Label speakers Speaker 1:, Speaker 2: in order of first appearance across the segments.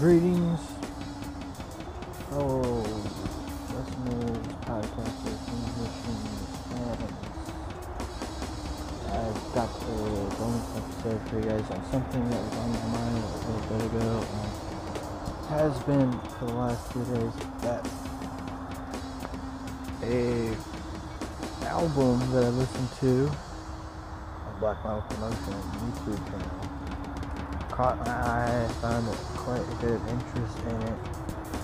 Speaker 1: Greetings, fellow listeners, podcasters, musicians, fans. I've got a bonus episode for you guys on something that was on my mind a little bit ago and has been for the last few days. That a album that I listened to on Black Metal Promotion YouTube channel caught my eye. I found quite a bit of interest in it,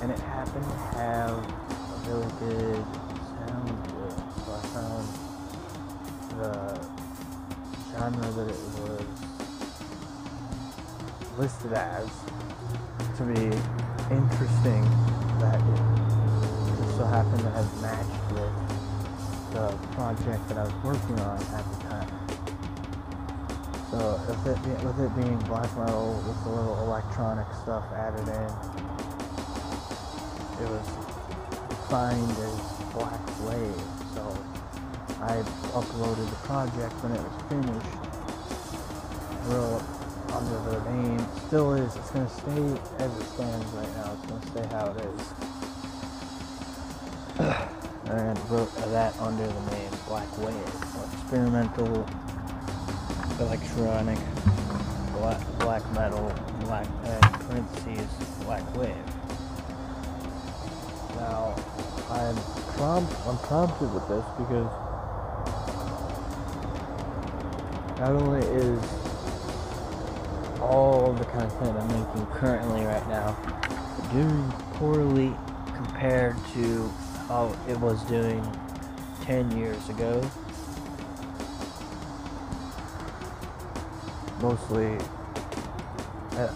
Speaker 1: and it happened to have a really good sound to it. So I found the genre that it was listed as to be interesting. That it just so happened to have matched with the project that I was working on at the. So with it, be- with it being black metal with a little electronic stuff added in, it was defined as black wave. So I uploaded the project when it was finished. Real under the name, still is. It's gonna stay as it stands right now. It's gonna stay how it is. and wrote that under the name Black Wave, experimental electronic, black, black metal, black uh, parentheses, black wave. Now, I'm prompt, I'm prompted with this because not only is all the content I'm making currently right now doing poorly compared to how it was doing 10 years ago, mostly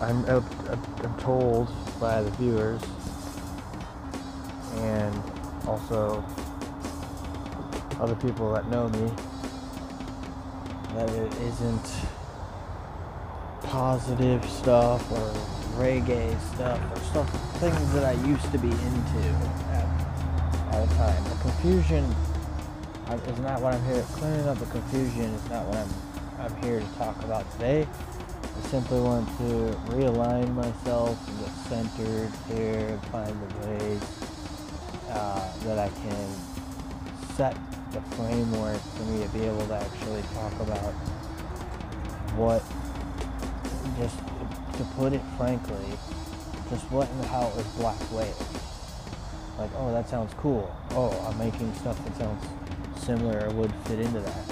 Speaker 1: I'm, I'm, told by the viewers and also other people that know me that it isn't positive stuff or reggae stuff or stuff things that I used to be into at all the time. The confusion is not what I'm here clearing up the confusion is not what I'm I'm here to talk about today. I simply want to realign myself and get centered here and find the ways uh, that I can set the framework for me to be able to actually talk about what, just to put it frankly, just what and how it was Black Wave. Like, oh, that sounds cool. Oh, I'm making stuff that sounds similar or would fit into that.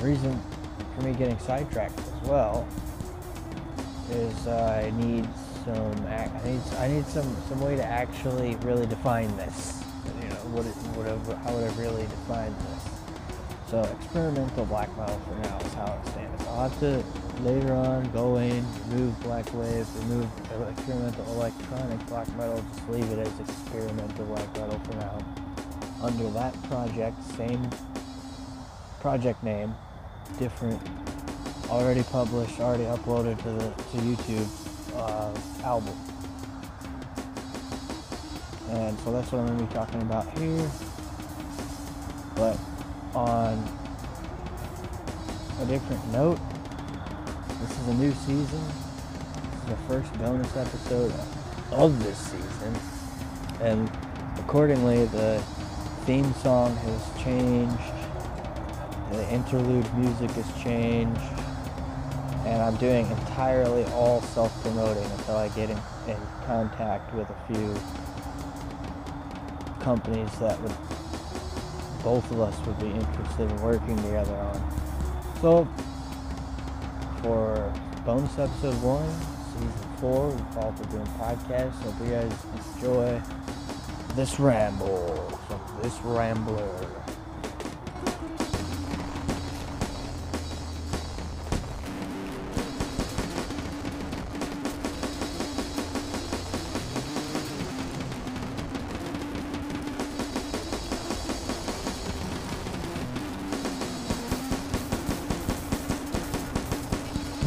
Speaker 1: reason for me getting sidetracked as well is uh, I need some I need I need some some way to actually really define this. You know, what it would have how would I really define this? So experimental black metal for now is how it stands. I'll have to later on go in, remove black wave, remove experimental electronic black metal, just leave it as experimental black metal for now. Under that project, same project name, different, already published, already uploaded to the to YouTube uh, album. And so that's what I'm going to be talking about here. But on a different note, this is a new season. This is the first bonus episode of this season. And accordingly, the theme song has changed. The interlude music has changed. And I'm doing entirely all self-promoting until I get in, in contact with a few companies that would both of us would be interested in working together on. So for bonus episode one, season four, we're also doing podcasts. So you guys enjoy this ramble from this rambler.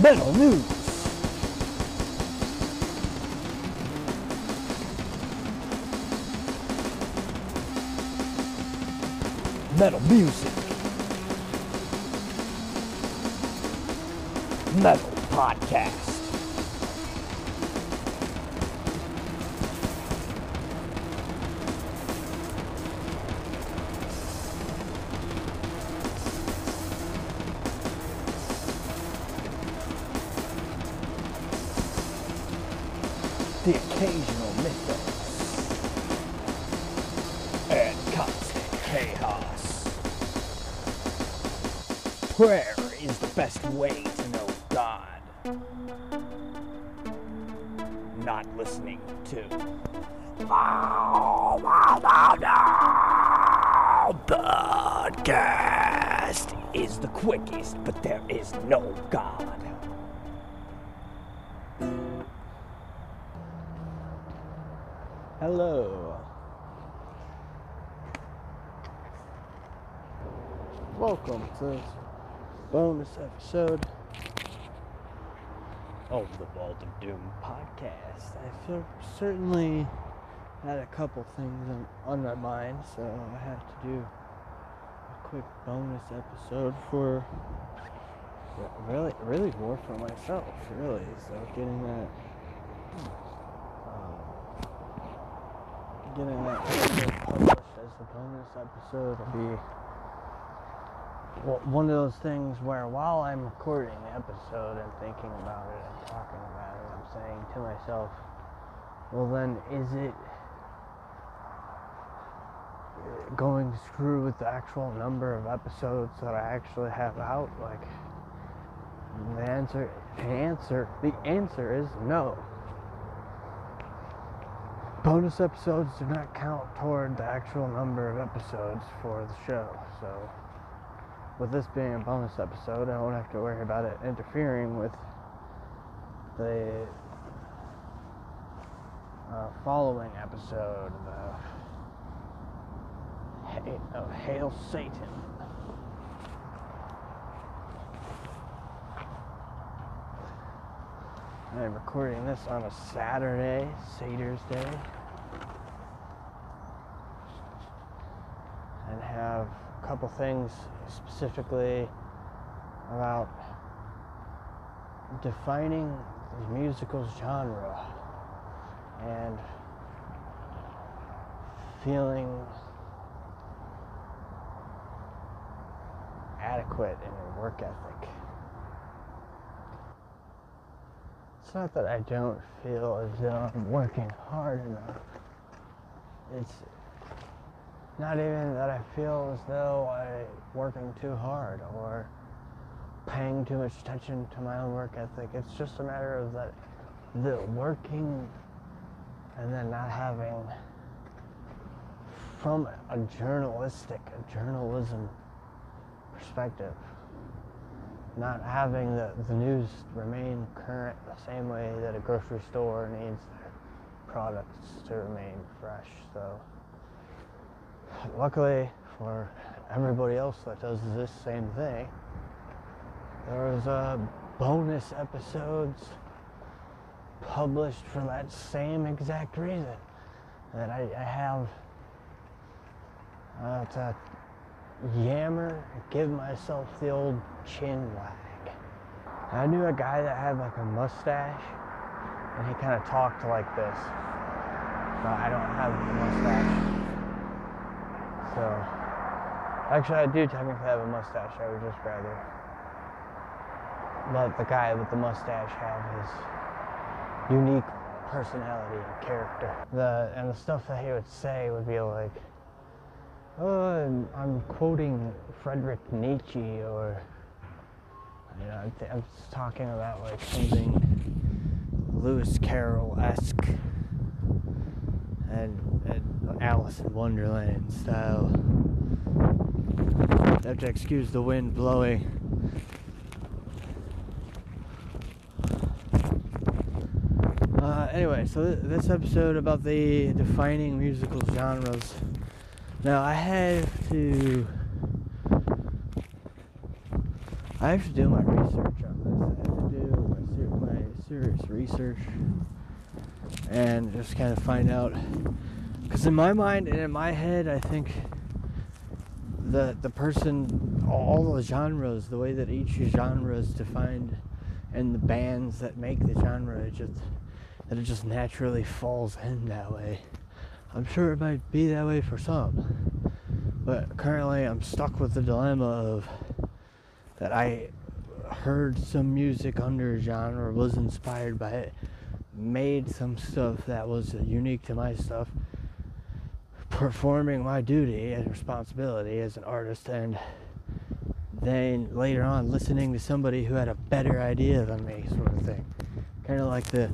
Speaker 1: Metal News. Metal music. Metal podcast. Chaos. Prayer is the best way to know God. Not listening to oh, podcast oh, is the quickest, but there is no God. Hello. Welcome to this bonus episode of the Vault of Doom podcast. I feel certainly had a couple things on, on my mind, so I have to do a quick bonus episode for really, really more for myself, really. So getting that, um, getting that published as the bonus episode will be one of those things where while I'm recording the episode and thinking about it and talking about it, I'm saying to myself, well, then is it going to screw with the actual number of episodes that I actually have out? Like, the answer, the answer, the answer is no. Bonus episodes do not count toward the actual number of episodes for the show, so with this being a bonus episode, I won't have to worry about it interfering with the uh, following episode of, of Hail Satan. I'm recording this on a Saturday, Satyrs Day, and have couple things specifically about defining the musical genre and feeling adequate in your work ethic. It's not that I don't feel as though I'm working hard enough. It's not even that I feel as though I'm working too hard or paying too much attention to my own work ethic. It's just a matter of that the working and then not having from a journalistic, a journalism perspective, not having the, the news remain current the same way that a grocery store needs their products to remain fresh. So luckily for everybody else that does this same thing, there's a bonus episodes published for that same exact reason that I, I have uh, to yammer, give myself the old chin wag. I knew a guy that had like a mustache, and he kind of talked like this. But I don't have a mustache. So, actually, I do technically have a mustache. I would just rather let the guy with the mustache have his unique personality and character. The and the stuff that he would say would be like, "Oh, I'm quoting Friedrich Nietzsche," or you know, I'm, I'm talking about like something Lewis Carroll esque and Alice in Wonderland style. You have to excuse the wind blowing. Uh, anyway, so th- this episode about the defining musical genres. Now I have to. I have to do my research on this. I have to do my, ser- my serious research and just kind of find out. Because in my mind and in my head, I think the the person, all the genres, the way that each genre is defined, and the bands that make the genre, it just that it just naturally falls in that way. I'm sure it might be that way for some, but currently I'm stuck with the dilemma of that I heard some music under a genre, was inspired by it, made some stuff that was unique to my stuff, performing my duty and responsibility as an artist, and then later on listening to somebody who had a better idea than me, sort of thing. Kind of like the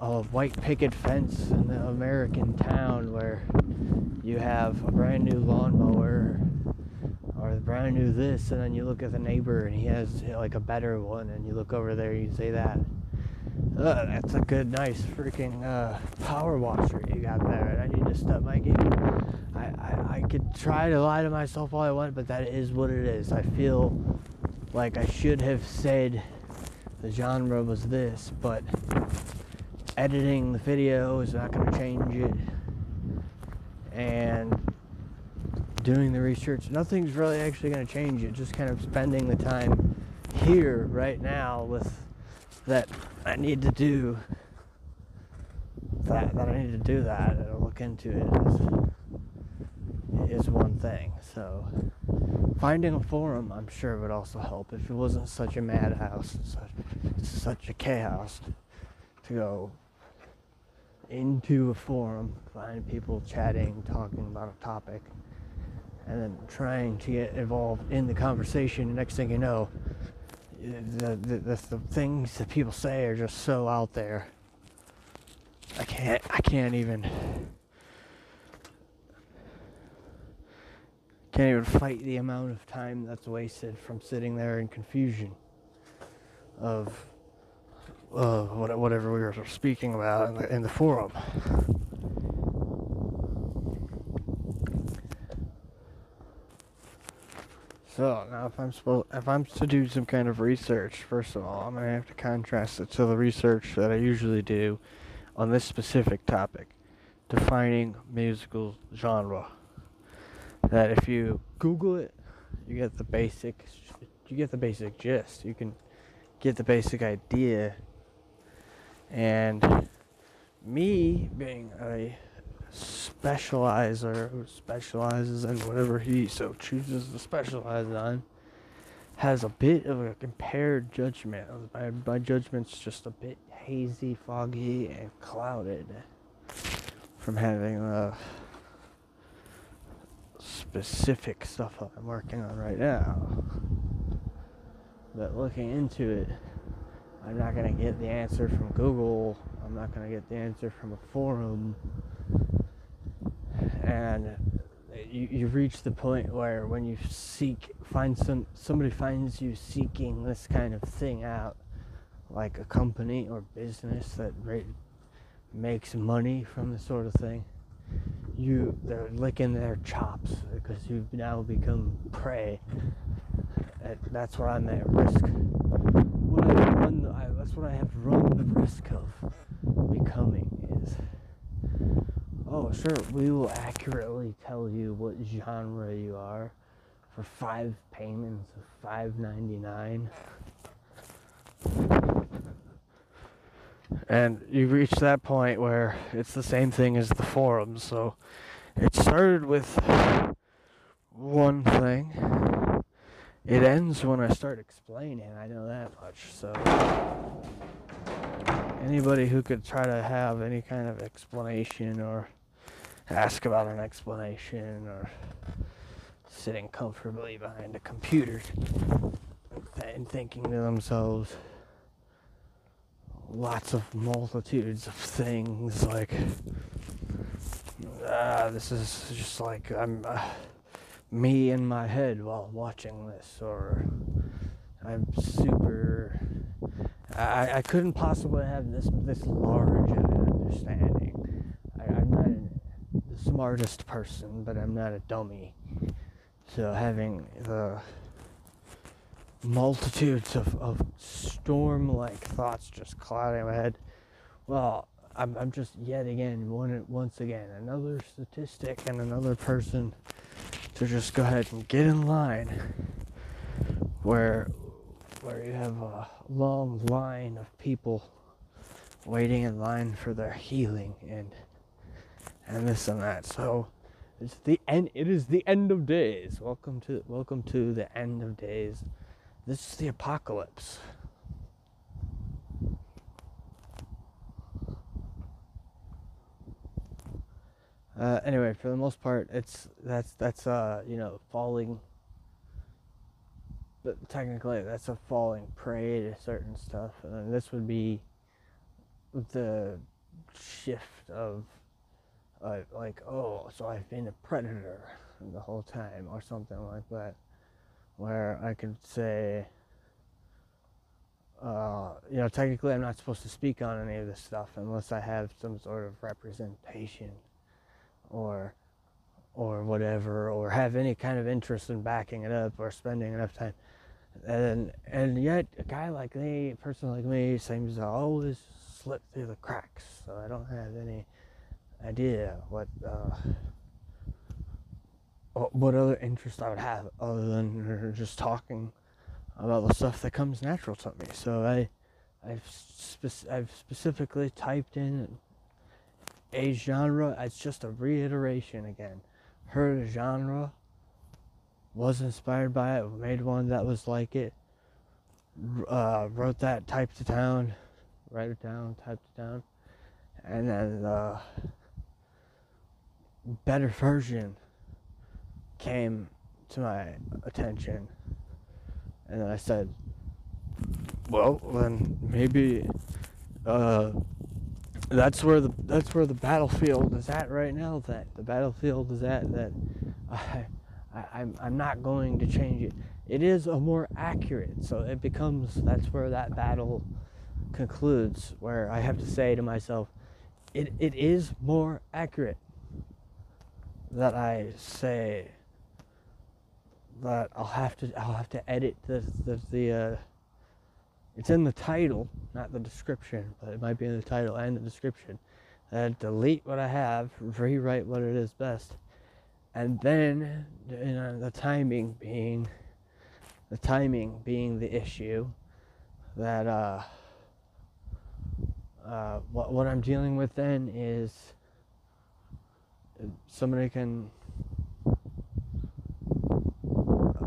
Speaker 1: uh, white picket fence in the American town where you have a brand new lawnmower or the brand new this, and then you look at the neighbor and he has like a better one, and you look over there and you say that. Uh, that's a good, nice freaking uh, power washer you got there, I need to step my game. I, I, I could try to lie to myself all I want, but that is what it is. I feel like I should have said the genre was this, but editing the video is not going to change it. And doing the research, nothing's really actually going to change it. Just kind of spending the time here right now with that I need to do that that I need to do that and look into it is, is one thing. So finding a forum I'm sure would also help if it wasn't such a madhouse, such, such a chaos to go into a forum, find people chatting, talking about a topic, and then trying to get involved in the conversation. The next thing you know, the, the, the, the things that people say are just so out there. I can't, I can't even, can't even fight the amount of time that's wasted from sitting there in confusion of uh, whatever we were speaking about in the, in the forum. So now, if I'm supposed, if I'm to do some kind of research, first of all, I'm gonna have to contrast it to the research that I usually do on this specific topic, defining musical genre. That if you Google it, you get the basic, you get the basic gist. You can get the basic idea. And me being a specializer who specializes in whatever he so chooses to specialize on has a bit of a impaired judgment. My, my judgment's just a bit hazy, foggy, and clouded from having the specific stuff I'm working on right now. But looking into it, I'm not going to get the answer from Google. I'm not going to get the answer from a forum and you, you reach the point where when you seek find some somebody finds you seeking this kind of thing out like a company or business that makes money from this sort of thing you they're licking their chops because you've now become prey. That's where i'm at risk. What I run, I, that's what i have run the risk of becoming is Oh, sure, we will accurately tell you what genre you are for five payments of five ninety nine. And you reach that point where it's the same thing as the forums. So it started with one thing. It ends when I start explaining. I know that much. So anybody who could try to have any kind of explanation or ask about an explanation or sitting comfortably behind a computer and thinking to themselves lots of multitudes of things like ah, this is just like I'm uh, me in my head while watching this or I'm super I, I couldn't possibly have this this large an understanding I, I'm not an the smartest person, but I'm not a dummy. So having the multitudes of, of storm-like thoughts just clouding my head, well, I'm, I'm just yet again, one, once again, another statistic and another person to just go ahead and get in line where where you have a long line of people waiting in line for their healing and and this and that. So it's the end. It is the end of days. Welcome to welcome to the end of days. This is the apocalypse. Uh, anyway, for the most part, it's that's that's uh you know falling. But technically, that's a falling prey to certain stuff, and this would be the shift of uh, like oh so I've been a predator the whole time or something like that, where I could say. Uh, you know, technically, I'm not supposed to speak on any of this stuff unless I have some sort of representation or or whatever or have any kind of interest in backing it up or spending enough time and and yet a guy like me a person like me seems to always slip through the cracks so i don't have any idea what uh, what other interest i would have other than just talking about the stuff that comes natural to me. So i i've, spe- I've specifically typed in a genre, it's just a reiteration again. Heard a genre, was inspired by it, made one that was like it, uh, wrote that, typed it down, write it down, typed it down, and then uh, better version came to my attention, and then I said, well, then maybe uh, that's where the that's where the battlefield is at right now. That the battlefield is at that I, I I'm I'm not going to change it. It is a more accurate, so it becomes that's where that battle concludes. Where I have to say to myself, it it is more accurate that I say that I'll have to I'll have to edit the the the. Uh, it's in the title, not the description, but it might be in the title and the description. That delete what I have, rewrite what it is best, and then you know, the timing being the timing being the issue. That uh, uh, what what I'm dealing with then is somebody can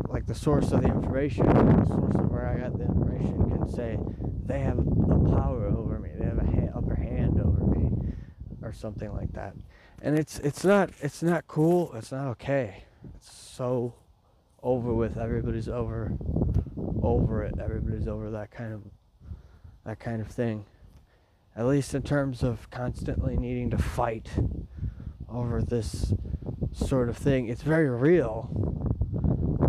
Speaker 1: like the source of the information, the source of where I got the information can say they have a power over me, they have a ha- upper hand over me, or something like that. And it's it's not it's not cool. It's not okay. It's so over with. Everybody's over over it. Everybody's over that kind of that kind of thing. At least in terms of constantly needing to fight over this sort of thing. It's very real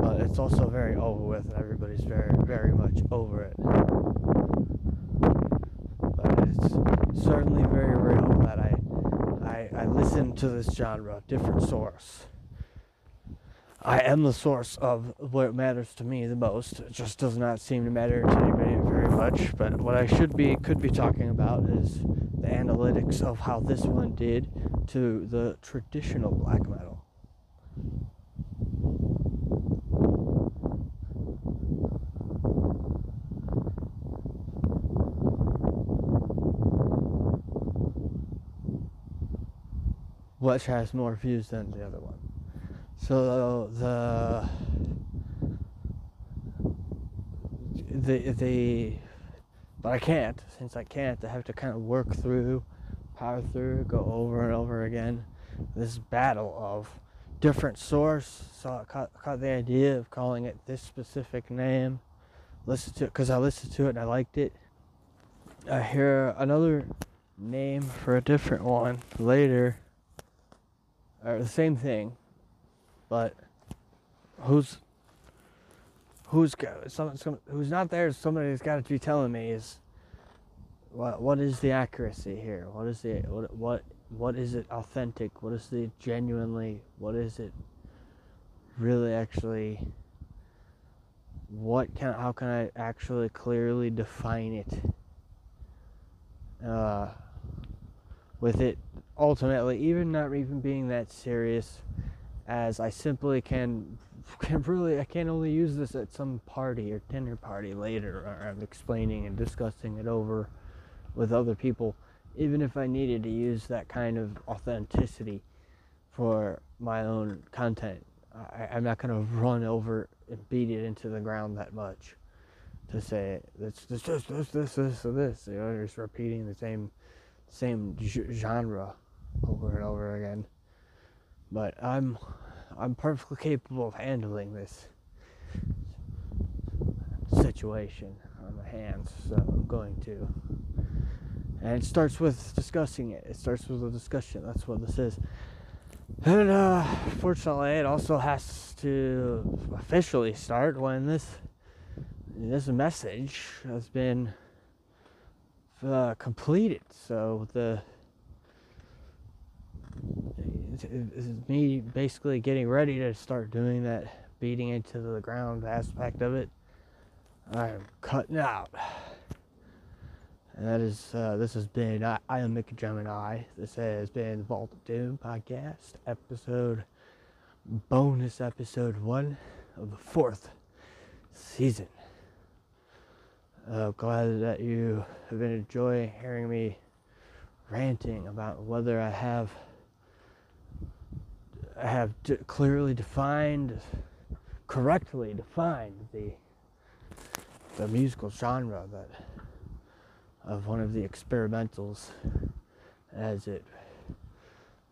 Speaker 1: but it's also very over with, everybody's very, very much over it. But it's certainly very real that I, I, I listen to this genre, different source. I am the source of what matters to me the most. It just does not seem to matter to anybody very much. But what I should be, could be talking about is the analytics of how this one did to the traditional black metal. which has more views than the other one. So the the the but I can't since I can't. I have to kind of work through, power through, go over and over again. This battle of different source. So I caught, the idea of calling it this specific name. Listen to it because I listened to it and I liked it. I hear another name for a different one later or the same thing, but who's who's some, some who's not there? Somebody's got to be telling me is what what is the accuracy here? What is the what what what is it authentic? What is the genuinely? What is it really actually? What can how can I actually clearly define it? Uh, with it ultimately even not even being that serious as I simply can can really I can only use this at some party or dinner party later or I'm explaining and discussing it over with other people even if I needed to use that kind of authenticity for my own content I, am not going to run over and beat it into the ground that much to say this this this this this this this you know just repeating the same same genre over and over again. but I'm I'm perfectly capable of handling this situation on my hands, so I'm going to. And it starts with discussing it. It starts with a discussion. That's what this is. And uh, fortunately, it also has to officially start when this this message has been uh, completed. So the me basically getting ready to start doing that beating into the ground aspect of it. I'm cutting out. And that is, uh, this has been, I, I am Mickey Gemini. This has been Vault of Doom podcast, episode, bonus episode one of the fourth season. Uh, glad that you have been enjoying hearing me ranting about whether I have I have d- clearly defined, correctly defined the the musical genre that of one of the experimentals as it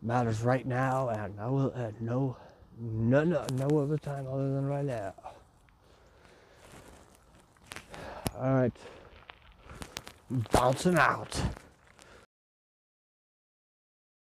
Speaker 1: matters right now and I will at no no no no other time other than right now. Alright. Bouncing out.